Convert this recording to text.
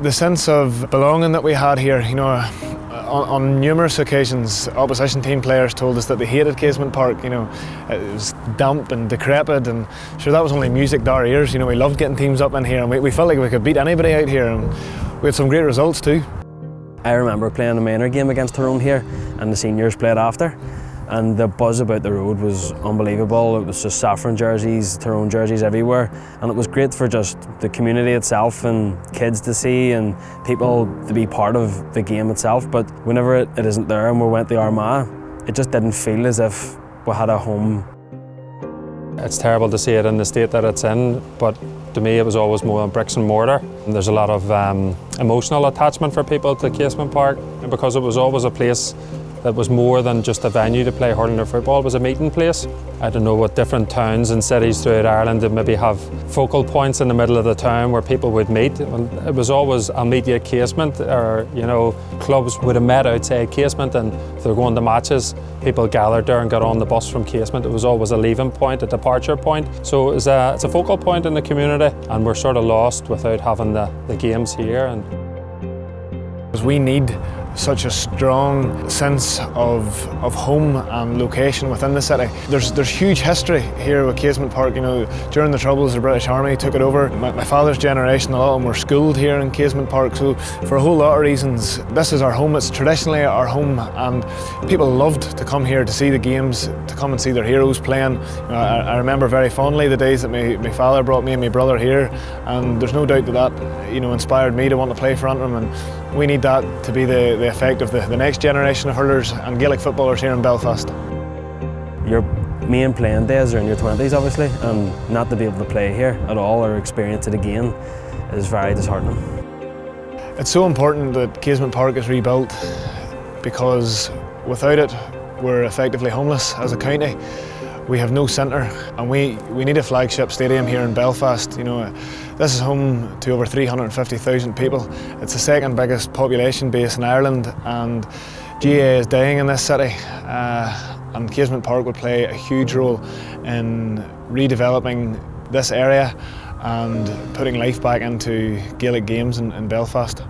The sense of belonging that we had here, you know, uh, on, on, numerous occasions, opposition team players told us that they hated Casement Park. You know, it was damp and decrepit, and sure that was only music to our ears. You know, we loved getting teams up in here, and we, we felt like we could beat anybody out here, and we had some great results too. I remember playing a minor game against Tyrone here, and the seniors played after and the buzz about the road was unbelievable. It was just saffron jerseys, Tyrone jerseys everywhere, and it was great for just the community itself and kids to see and people to be part of the game itself. But whenever it, it isn't there and we went to Armagh, it just didn't feel as if we had a home. It's terrible to see it in the state that it's in, but to me it was always more bricks and mortar. And there's a lot of um, emotional attachment for people to Casement Park because it was always a place that was more than just a venue to play hurling or football, it was a meeting place. I don't know what different towns and cities throughout Ireland would maybe have focal points in the middle of the town where people would meet. It was always a media casement or, you know, clubs would have met outside casement and if they're going to matches, people gathered there and got on the bus from casement. It was always a leaving point, a departure point. So it's a, it's a focal point in the community and we're sort of lost without having the, the games here. And we need such a strong sense of, of home and location within the city. There's, there's huge history here with Casement Park. You know, during the Troubles, the British Army took it over. My, my, father's generation, a lot of them were schooled here in Casement Park. So for a whole lot of reasons, this is our home. It's traditionally our home and people loved to come here to see the games, to come and see their heroes playing. You know, I, I, remember very fondly the days that my, my father brought me and my brother here and there's no doubt that that you know, inspired me to want to play for Antrim and we need that to be the, the effect of the, the next generation of hurlers and Gaelic footballers here in Belfast. Your main playing days are in your 20s obviously and not to be able to play here at all or experience it again is very disheartening. It's so important that Casement Park is rebuilt because without it we're effectively homeless as a county. We have no centre and we, we need a flagship stadium here in Belfast. You know, this is home to over 350,000 people. It's the second biggest population base in Ireland and GAA is dying in this city uh, and Casement Park would play a huge role in redeveloping this area and putting life back into Gaelic games in, in Belfast.